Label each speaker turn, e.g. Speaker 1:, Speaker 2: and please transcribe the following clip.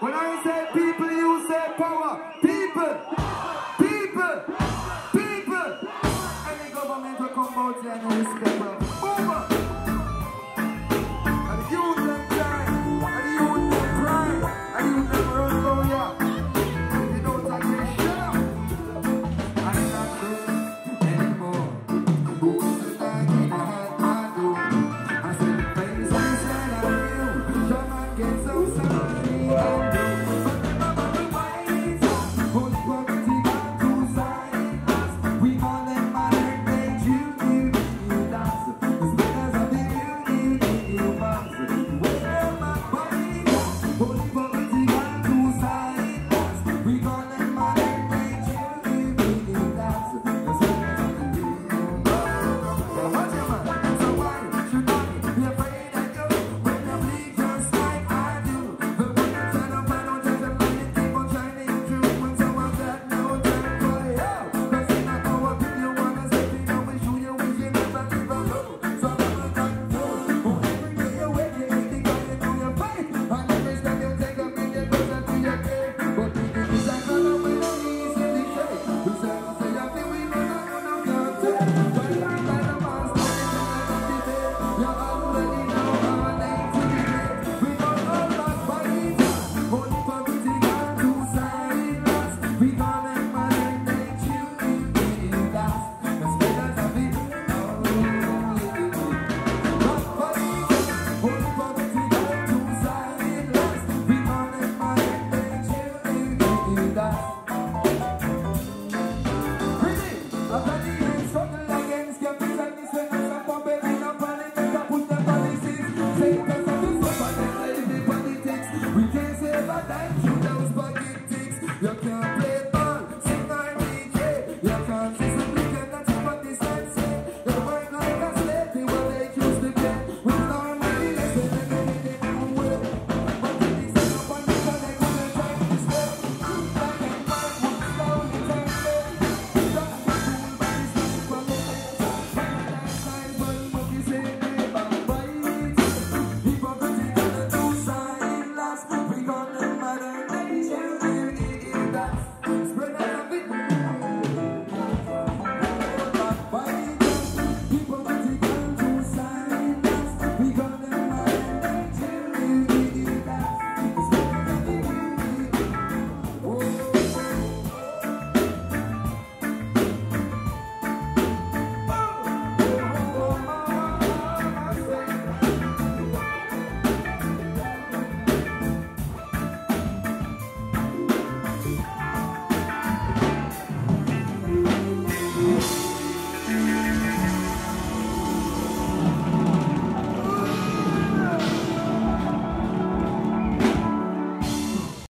Speaker 1: When I say people, you say power. People, people, people. Any government will come out there and respect You can't play ball, sing or DJ. You can't see